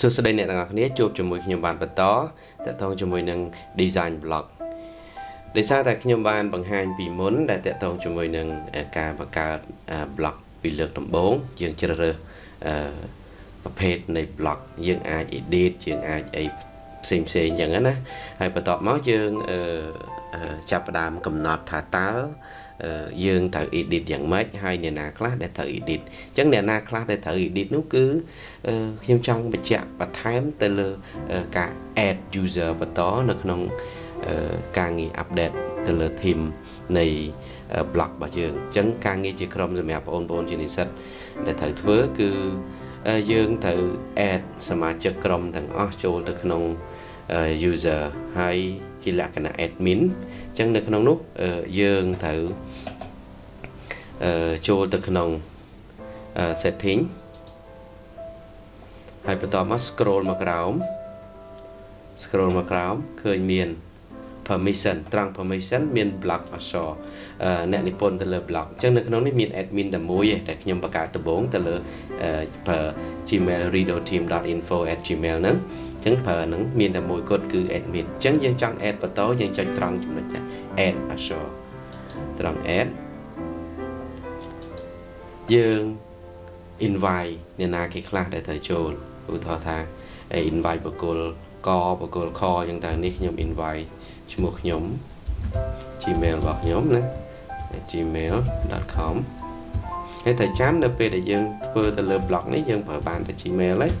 សួស្តីអ្នកទាំងអស់គ្នាជួបជាមួយខ្ញុំបានបន្តតកតងជាមួយនឹង design blog ដោយសារតែខ្ញុំបានបង្ហាញពីមុន ដែលតកតងជាមួយនឹងការបង្កើត blog ពីលើកដំបូងយើងជ្រើសរើសប្រភេទនៃ blog យើងអាច edit យើងអាចអីផ្សេងផ្សេងអញ្ចឹងណាហើយបន្ទាប់មកយើងចាប់ផ្ដើមកំណត់ថាតើ យើងត្រូវ edit យ៉ាងម៉េចហើយអ្នកណាខ្លះដែលត្រូវ edit អញ្ចឹងអ្នកណាខ្លះដែលត្រូវ edit នោះគឺខ្ញុំចង់បញ្ជាក់បន្ថែមទៅលើការ add user បន្តនៅក្នុងការងារ update ទៅលើ theme នៃ blog របស់យើងអញ្ចឹងការងារជាក្រុមសម្រាប់បងប្អូនជានិស្សិតដែលត្រូវធ្វើគឺយើងត្រូវ add សមាជិកក្រុមទាំងអស់ចូលទៅក្នុង user ហើយជាលក្ខណៈ admin អញ្ចឹងនៅក្នុងនោះយើងត្រូវ ចូលទៅក្នុង setting ហើយបន្តមក scroll មកក្រោម scroll មកក្រោមឃើញមាន permission ត្រង់ permission មាន block អក្សរអ្នកនិពន្ធទៅលើ block អញ្ចឹងនៅក្នុងនេះមាន admin តែមួយទេតែខ្ញុំបង្កើតដំបូងទៅលើ gmail redoteam.info@gmail ហ្នឹងអញ្ចឹងប្រើហ្នឹងមានតែមួយគត់គឺ admin អញ្ចឹងយើងចង់ add បន្តយើងចុចត្រង់ចំណុចចា add អក្សរត្រង់ add យើង invite អ្នកណាគេខ្លះដែលត្រូវចូលឧទាហរណ៍ថា invite បកគលកបកគលខអញ្ចឹងតែនេះខ្ញុំ invite ឈ្មោះខ្ញុំ Gmail របស់ខ្ញុំណា gmail.com ហើយតែចាំនៅពេលដែលយើងធ្វើទៅលើ blog នេះយើងប្រើបានតែ Gmail ហើយ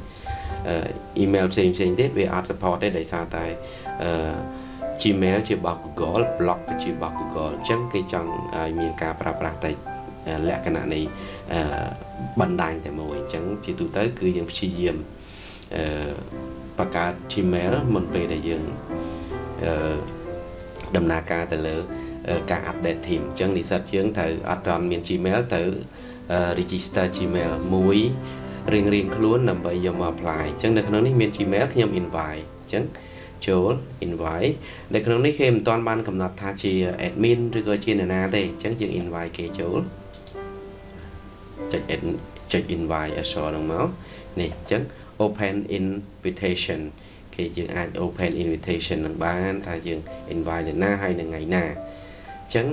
email ផ្សេងផ្សេងទៀតវាអត់ support ទេដោយសារតែ Gmail ជារបស់ Google blog ជារបស់ Google អញ្ចឹងគេចង់ឲ្យមានការប្រើប្រាស់តែ លក្ខណៈនៃបណ្ដាញតែមួយអញ្ចឹងជាទូទៅគឺយើងព្យាយាមអឺបង្កើត Gmail មុនពេលដែលយើងអឺដំណើរការទៅលើការ update team អញ្ចឹងនិស្សិតយើងត្រូវអត់ទាន់មាន Gmail ទៅ register Gmail មួយរៀងរៀងខ្លួនដើម្បីយកមក apply អញ្ចឹងនៅក្នុងនេះមាន Gmail ខ្ញុំ invite អញ្ចឹងចូល invite នៅក្នុងនេះគេមិនទាន់បានកំណត់ថាជា admin ឬក៏ជាអ្នកណាទេអញ្ចឹងយើង invite គេចូល ចុចចុច invite អក្សរហ្នឹងមកនេះអញ្ចឹង open invitation គេយើងអាច open invitation នឹងបានថាយើង invite អ្នកណាហើយនៅថ្ងៃណាអញ្ចឹង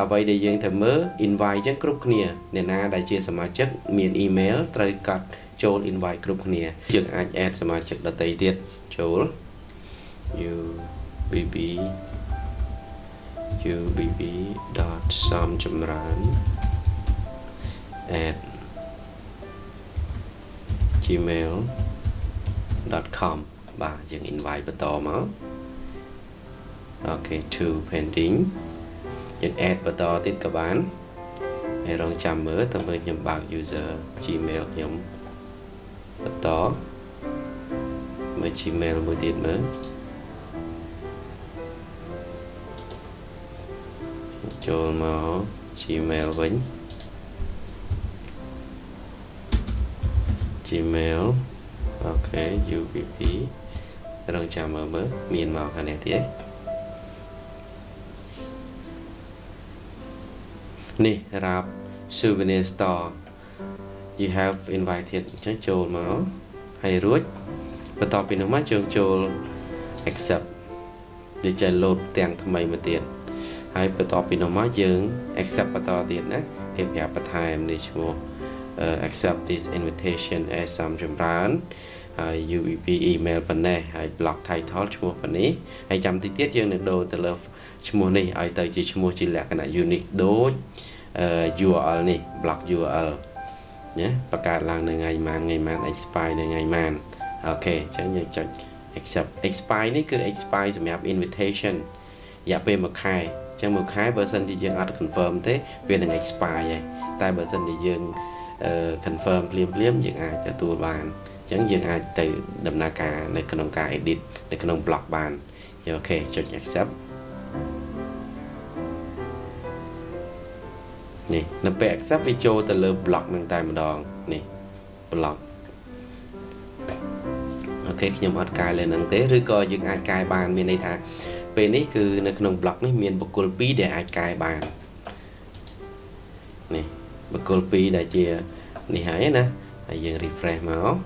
អ្វីដែលយើងត្រូវមើល invite អញ្ចឹងគ្រប់គ្នាអ្នកណាដែលជាសមាជិកមាន email ត្រូវកត់ចូល invite គ្រប់គ្នាយើងអាច add សមាជិកដទៃទៀតចូល ubb ubb.som ចម្រើន add gmail.com បាទយើង invite បន្តមកអូខេ to pending យើង add បន្តទៀតក៏បានហើយរងចាំមើលតើមើលខ្ញុំបើក user gmail ខ្ញុំបន្តមើល gmail មួយទៀតមើលចូលមក gmail វិញ gmail អូខេ UPP រងចាំមើលមើលមានមកខាងនេះទៀតនេះ Rap Souvenir Store you have invited អញ្ចឹងចូលមកហើយរួចបន្ទាប់ពីនោះមកយើងចូល accept វាចេះ load ទាំងថ្មីមកទៀតហើយបន្ទាប់ពីនោះមកយើង accept បន្តទៀតណាគេប្រាប់បន្ថែមនេះឈ្មោះ accept this invitation as សំចម្រើនហើយ UEP email ប៉ុណ្ណេះហើយ block title ឈ្មោះប៉ុណ្នេះហើយចាំតិចទៀតយើងនឹងដូរទៅលើឈ្មោះនេះឲ្យទៅជាឈ្មោះជាលក្ខណៈ unique ដូច URL នេះ block URL ណាបង្កើតឡើងនៅថ្ងៃម៉ានថ្ងៃម៉ាន expire នៅថ្ងៃម៉ានអូខេអញ្ចឹងយើងចុច accept expire នេះគឺ expire សម្រាប់ invitation រយៈពេល1ខែអញ្ចឹង1ខែបើសិនជាយើងអត់ confirm ទេវានឹង expire ហើយតែបើសិនជាយើង confirm ភ្លាមភ្លាមយើងអាចទទួលបានអញ្ចឹងយើងអាចទៅដំណើរការនៅក្នុងការ edit នៅក្នុង block បានអូខេចុច accept នេះនៅពេល accept វាចូលទៅលើ block នឹងតែម្ដងនេះ block អូខេខ្ញុំអត់កែលើនឹងទេឬក៏យើងអាចកែបានមានន័យថាពេលនេះគឺនៅក្នុង block នេះមានបុគ្គល2ដែលអាចកែបាននេះ បកុល2ដែលជានេះហើយណាហើយយើង refresh មក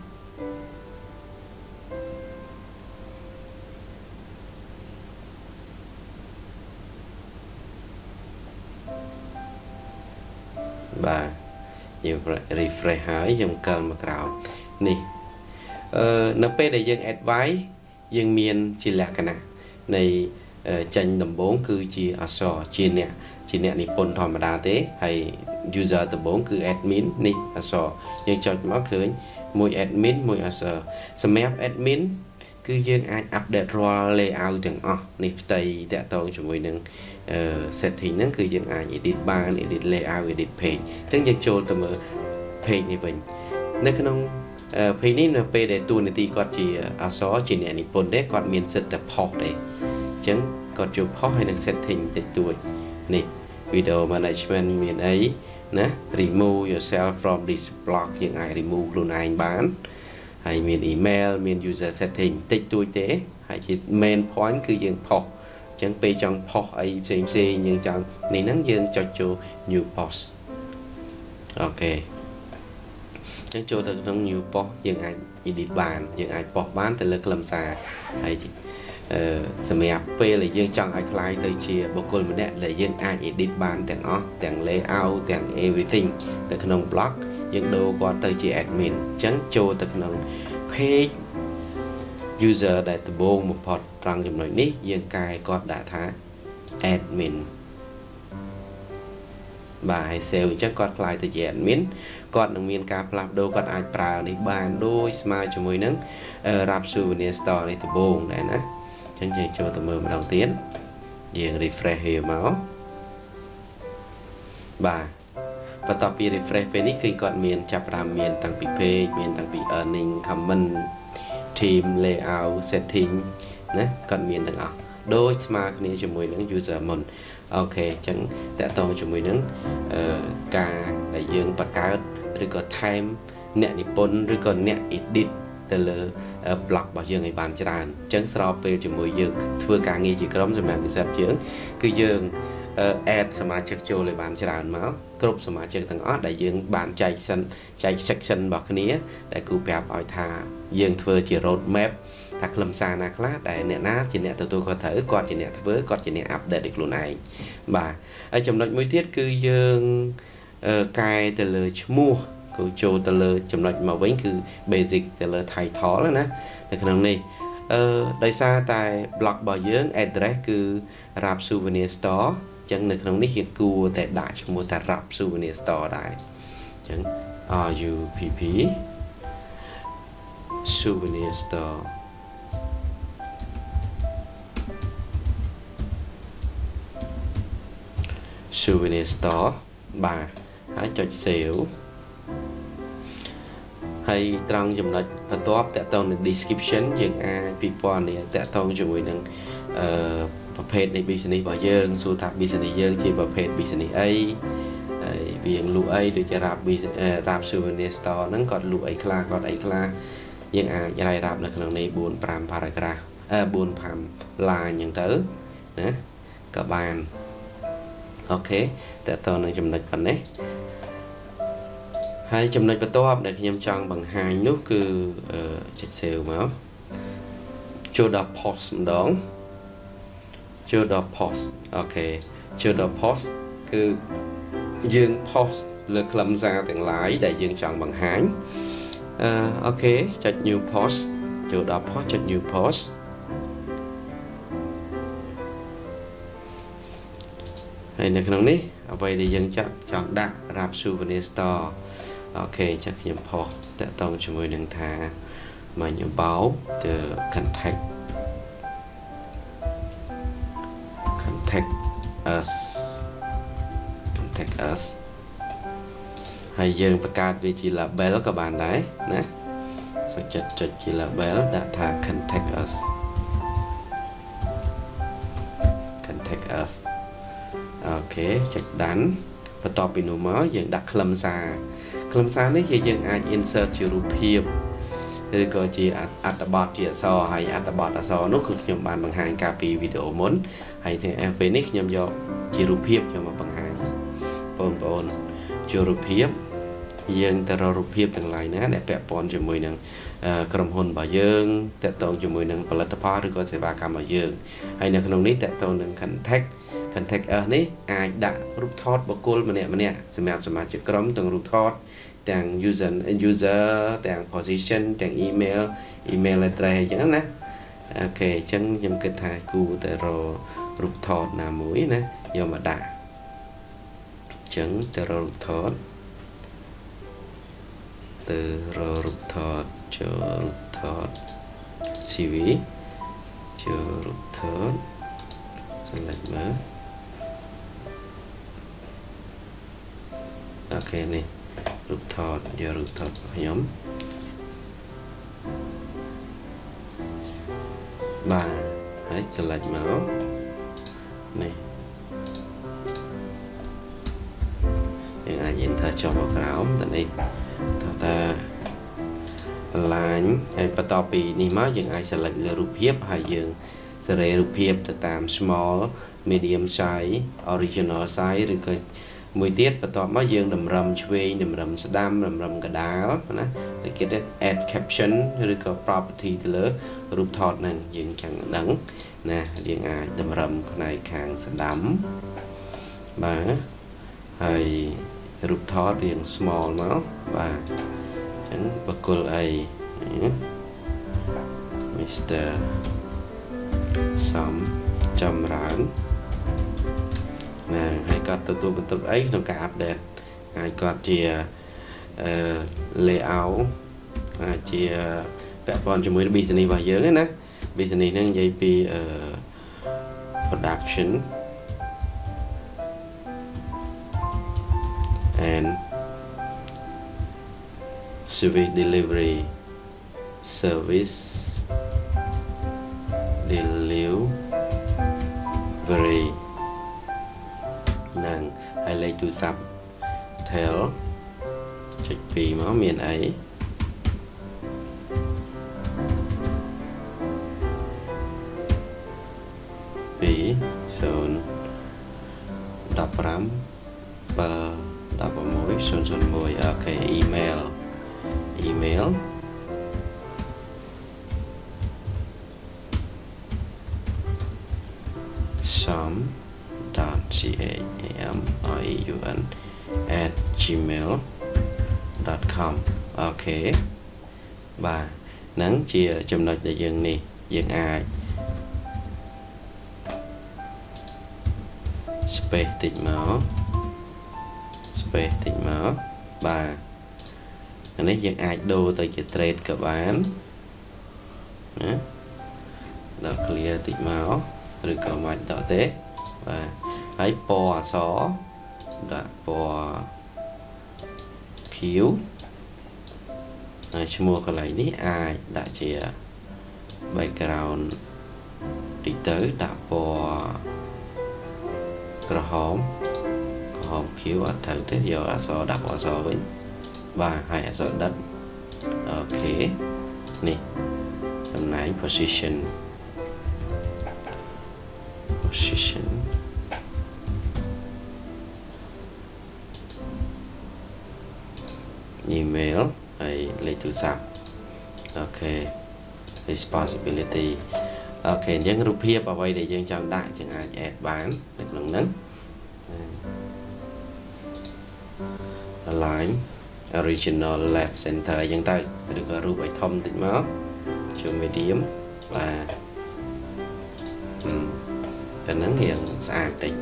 បាទយើង refresh ហើយយើងកិលមកក្រោមនេះអឺនៅពេលដែលយើង advise យើងមានជាលក្ខណៈនៃចេញដំបូងគឺជាអសរជាអ្នក ជាអ្នកនិពន្ធធម្មតាទេហើយ user ដំបូងគឺ admin នេះអក្សរយើងចុចមកឃើញមួយ admin មួយអក្សរសម្រាប់ admin គឺយើងអាច update រាល់ layout ទាំងអស់នេះផ្ទៃតាក់ទងជាមួយនឹង setting ហ្នឹងគឺយើងអាច edit បាន edit layout edit page អញ្ចឹងយើងចូលទៅមើល page នេះវិញនៅក្នុង page នេះនៅពេលដែលតួនាទីគាត់ជាអក្សរជាអ្នកនិពន្ធទេគាត់មានសិទ្ធិតែផុសទេអញ្ចឹងគាត់ចូលផុសហើយនឹង setting តិចតួចនេះ video management មានអីណា remove yourself from this block យើងអាច remove ខ្លួនឯងបានហើយមាន email មាន user setting តិចតួចទេហើយជា main point គឺយើងផុសអញ្ចឹងពេលចង់ផុសអីផ្សេងផ្សេងយើងចង់នេះហ្នឹងយើងចុចចូល new post អូខេចឹងចូលទៅក្នុង new post យើងអាច edit បានយើងអាចប៉ុសបានទៅលើខ្លឹមសារហើយអឺ សម្រាប់ពេលដែលយើងចង់ឲ្យคล้ายទៅជាបុគ្គលម្នាក់ដែលយើងអាច edit បានទាំងអស់ទាំង layout ទាំង everything ទៅក្នុង blog យើងដូរគាត់ទៅជា admin អញ្ចឹងចូលទៅក្នុង page user ដែលដំបូងបំផុតត្រង់ចំណុចនេះយើងកែគាត់ដាក់ថា admin បាទហើយ save អញ្ចឹងគាត់ខ្លាយទៅជា admin គាត់នឹងមានការផ្លាស់ប្ដូរគាត់អាចប្រើនេះបានដូចស្មើជាមួយនឹង Rap Souvenir Store នេះដំបូងដែរណាអញ្ ចឹងយើងចូលទៅមើលម្ដងទៀតយើង refresh វាមកបាទបន្ទាប់ពី refresh ពេលនេះគឺគាត់មានចាប់ផ្ដើមមាន តាំងពី page មានតាំងពី earning comment team layout setting ណាគាត់មានទាំងអស់ដូចស្មើគ្នាជាមួយនឹង user មុនអូខេអញ្ចឹងតកតងជាមួយនឹងអឺការដែលយើងបង្កើតឬក៏ថែមអ្នកនិពន្ធឬក៏អ្នក edit ទៅលើ blog របស់យើងឲ្យបានច្រើនអញ្ចឹងស្របពេលជាមួយយើងធ្វើការងារជាក្រុមសម្រាប់និស្សិតយើងគឺយើង add សមាជិកចូលឲ្យបានច្រើនមកគ្រប់សមាជិកទាំងអស់ដែលយើងបានចែកសិនចែក section របស់គ្នា ដែលគូប្រាប់ឲ្យថាយើងធ្វើជា road map ថាខ្លឹមសារណាខ្លះដែលអ្នកណាជាអ្នកទទួលខុសត្រូវគាត់ជាអ្នកធ្វើគាត់ជាអ្នក update ដោយខ្លួនឯងបាទហើយចំណុចមួយទៀតគឺយើងកែទៅលើឈ្មោះ គឺចូលទៅលើចំណុចមកវិញគឺ basic ទៅលើ title ណានៅក្នុងនេះអឺដោយសារតែ blog របស់យើង address គឺ Rap Souvenir Store ចឹងនៅក្នុងនេះយើងគួរតែដាក់ឈ្មោះថា Rap Souvenir Store ដែរចឹង R U P P Souvenir Store Souvenir Store បាទហើយចុច save ហើយត្រង់ចំណុចបន្ទាប់តកតងនឹង description យើងអាចពិព័រណ៍នេះតកតងជាមួយនឹងអឺប្រភេទនៃ business របស់យើងសួរថា business យើងជាប្រភេទ business អីហើយវាលក់អីដូចជា rap rap souvenir store ហ្នឹងគាត់លក់អីខ្លះគាត់អីខ្លះយើងអាចរាយរាប់នៅក្នុងនេះ4 5 paragraph អឺ4 5 line អញ្ចឹងទៅណាក៏បានអូខេតើតើនឹងចំណុចប៉ុណ្ណេះ ហើយចំណុចបន្ទាប់ដែលខ្ញុំចង់បង្ហាញនោះគឺចុច save មកចូលដល់ post ម្ដងចូលដល់ post អូខេចូលដល់ post គឺយើង post លើខ្លឹមសារទាំង lain ដែលយើងចង់បង្ហាញអឺអូខេចុច new post ចូលដល់ post ចុច new post ហើយនៅក្នុងនេះអ្វីដែលយើងចាក់ចង់ដាក់ Rap Souvenir Store អូខេចាស់ខ្ញុំផុសតកតងជាមួយនឹងថា my about the contact contact us contact us ហើយយើងបង្កើតវាជា label ក៏បានដែរណាសូមចុចចុចជា label ដាក់ថា contact us contact us អូខេចុចដាន់បន្ទាប់ពីនោះមកយើងដាក់ខ្លឹមសារ ខ្លឹមសារនេះជាយើងអាច insert ជារូបភាពឬក៏ជាអត្ថបទជាអក្សរហើយអត្ថបទអក្សរនោះគឺខ្ញុំបានបង្ហាញកាលពីវីដេអូមុនហើយទាំង FP នេះខ្ញុំយកជារូបភាពខ្ញុំមកបង្ហាញបងប្អូនជារូបភាពយើងទៅរករូបភាពទាំងឡាយណាដែលពាក់ព័ន្ធជាមួយនឹងក្រុមហ៊ុនរបស់យើងតកតងជាមួយនឹងផលិតផលឬក៏សេវាកម្មរបស់យើងហើយនៅក្នុងនេះតកតងនឹង contact contact us នេះអាចដាក់រូបថតបុគ្គលម្នាក់ម្នាក់សម្រាប់សមាជិកក្រុមទាំងរូបថត ទាំង user user ទាំង position ទាំង email email address អញ្ចឹងណាអូខេអញ្ចឹងខ្ញុំគិតថាគូទៅរករូបថតណាមួយណាយកមកដាក់អញ្ចឹងទៅរករូបថតទៅរករូបថតចូលរូបថត CV ចូលរូបថត select មើលអូខេនេះ រូបថតយករូបថតខ្ញុំបាទហើយ select មកនេះយើងអាច enter ចុះមកក្រោមទៅនេះតើតា line ហើយបន្ទាប់ពីនេះមកយើងអាច select លើរូបភាពហើយយើងសេរីរូបភាពទៅតាម small medium size original size ឬក៏ មួយទៀតបន្ទាប់មកយើងតម្រឹមឆ្វេងតម្រឹមស្ដាំតម្រឹមកដាលណាគេគេ add caption ឬក៏ property ទៅលើរូបថតហ្នឹងយើងចង់ដឹងណាយើងអាចតម្រឹមផ្នែកខាងស្ដាំបាទហើយរូបថតរៀង small មកបាទអញ្ចឹងបកគលអី Mr. សំចម្រើន ណាហើយគាត់ទទួលបន្ទុកអីក្នុងការអាប់ដេតហើយគាត់ជាអឺ layout អាចជាពាក់ព័ន្ធជាមួយ business របស់យើងណា business ហ្នឹងនិយាយពីអឺ production and service delivery service delivery នឹងហើយលេខ ទូរស័ព្ទ tel ចុច2មកមានអីពី0 15 7 16 001អូខេ email email ជាចំណុចដែលយើងនេះយើងអាច space តិចមក space តិចមកបាទអានេះយើងអាចដូរទៅជា trade ក៏បានណាដល់ clear តិចមកឬក៏មិនដកទេបាទហើយពណ៌អសដាក់ពណ៌ខៀវហើយ ឈ្មោះកន្លែងនេះអាចដាក់ជា background តិចទៅដាក់ពណ៌ក្រហមក្រហមខៀវអត់ត្រូវទេយកអក្សរដាក់អក្សរវិញបាទហើយអក្សរដិតអូខេនេះតំណែង position position email ហើយ លេខទូរស័ព្ទ OK responsibility OK អញ្ចឹងរូបភាពអ្វីដែលយើងចង់ដាក់យើងអាច add បាននៅក្នុងហ្នឹង align original left center អញ្ចឹងទៅឬក៏រូបឲ្យធំតិចមកចូល medium បាទតែហ្នឹងរៀងស្អាតតិច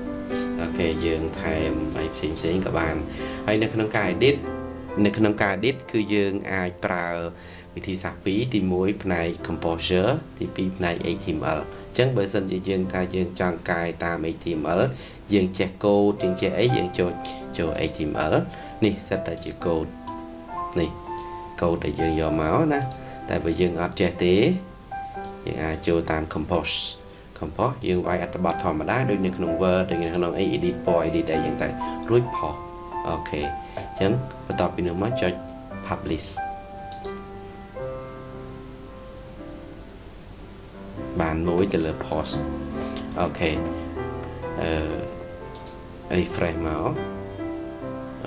អូខេយើងថែមអីផ្សេងផ្សេងក៏បានហើយនៅក្នុងការ edit នៅក្នុងការ edit គឺយើងអាចប្រើវិធីសាស្ត្រពីរទី1ផ្នែក composure ទី2ផ្នែក HTML អញ្ចឹងបើសិនជាយើងថាយើងចង់កែតាម HTML យើងចេះកូដយើងចេះអីយើងចូលចូល HTML នេះសិតតែជាកូដនេះកូដដែលយើងយកមកណាតែបើយើងអត់ចេះទេយើងអាចចូលតាម compose compose យើងវាយអត្ថបទធម្មតាដូចនៅក្នុង Word ដូចនៅក្នុង edit ពណ៌ edit អីយ៉ាងទៅរួច post OK អញ្ចឹងបន្ទាប់ពីនោះមកចុច publish បានមួយទៅលើ post OK អឺ refresh មក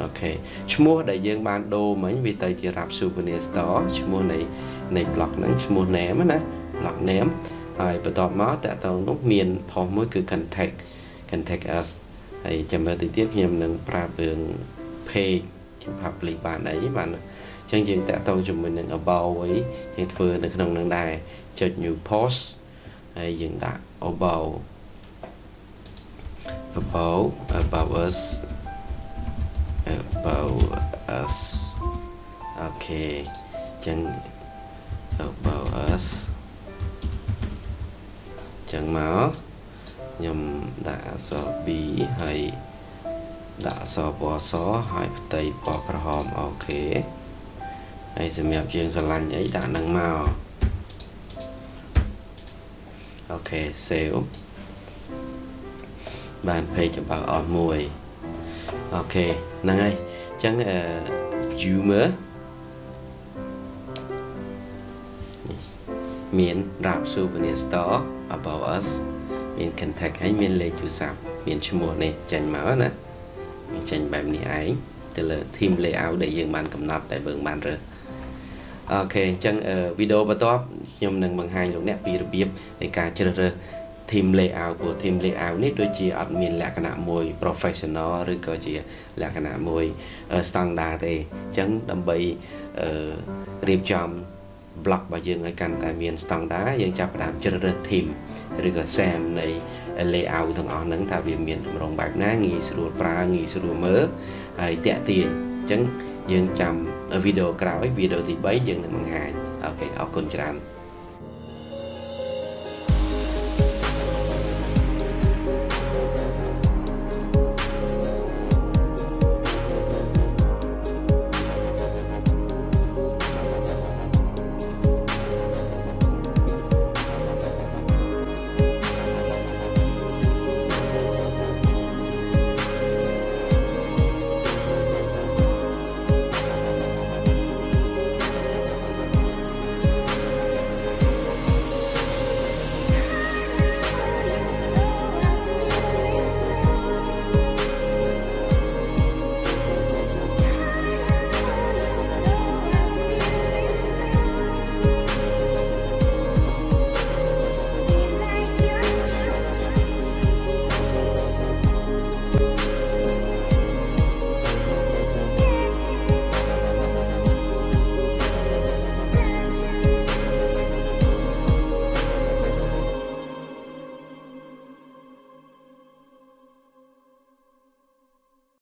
OK ឈ្មោះដែលយើងបានដូរមិញវាទៅជា Rap Souvenir Store ឈ្មោះនៃនៃ blog ហ្នឹងឈ្មោះ name ណា blog name ហើយបន្ទាប់មកតើតើនោះមានផុសមួយគឺ contact contact us ហើយចាំមើលទៅទៀតខ្ញុំនឹងប្រាប់រឿង page ជា public បានអីបានអញ្ចឹងយើងតាក់ទងជាមួយនឹង about អីយើងធ្វើនៅក្នុងនឹងដែរចុច new post ហើយយើងដាក់ about about about us about us OK ចឹង about us ចឹងមកខ្ញុំដាក់អក្សរ B ហើយ ដាក់អក្សរពណ៌សហើយផ្ទៃពណ៌ក្រហម OK ហើយសម្រាប់យើងស្រឡាញ់អីដាក់នឹងមក OK save បាន page ច្បាស់អស់មួយ OK ហ្នឹងហើយអញ្ចឹងអឺ viewer មាន Rap Souvenir Store about us មាន contact ហើយមានលេខទូរស័ព្ទមានឈ្មោះនេះចេញមកណា ចេញបែបនេះឯងទៅលើ team layout ដែលយើងបានកំណត់ដែលយើងបានរើស OK អញ្ចឹងវីដេអូបន្ទាប់ខ្ញុំនឹងបង្ហាញលោកអ្នកពីរបៀបនៃការជ្រើសរើស team layout ព្រោះ team layout នេះដូចជាអត់មានលក្ខណៈមួយ professional ឬក៏ជាលក្ខណៈមួយ standard ទេអញ្ចឹងដើម្បីរៀបចំ block របស់យើងឲ្យកាន់តែមាន standard យើងចាប់ផ្ដើមជ្រើសរើស team ឬក៏ SAM នៃ layout ទាំងអស់ហ្នឹងថាវាមានទម្រង់បែបណាងាយស្រួលប្រើងាយស្រួលមើលហើយតាក់ទាញអញ្ចឹងយើងចាំវីដេអូក្រោយវីដេអូទី3យើងនឹងបង្ហាញអូខេអរគុណច្រើន